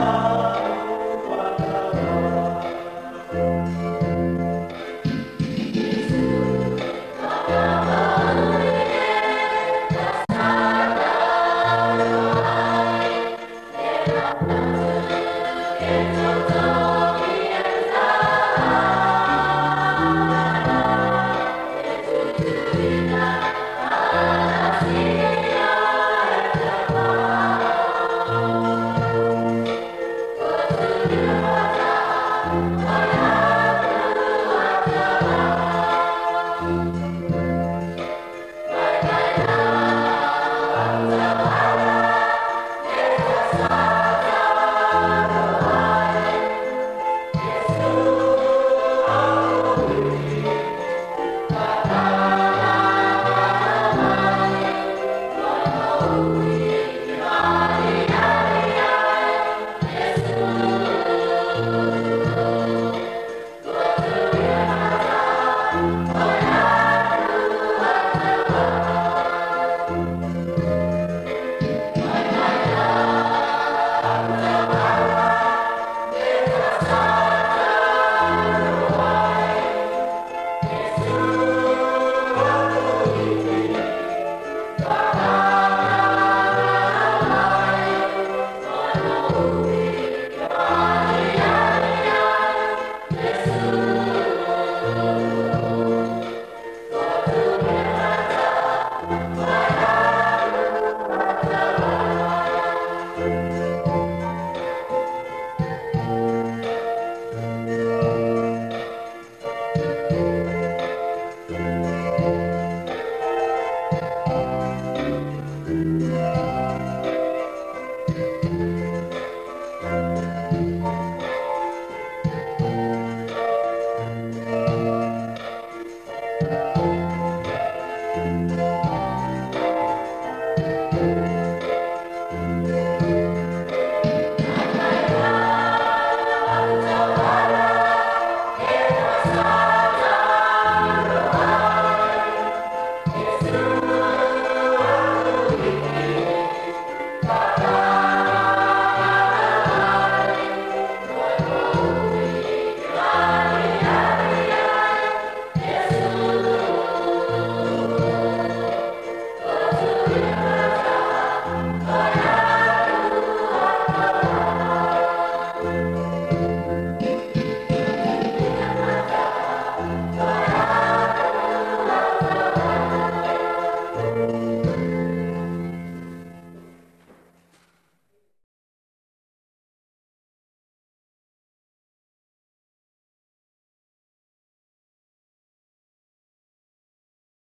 love.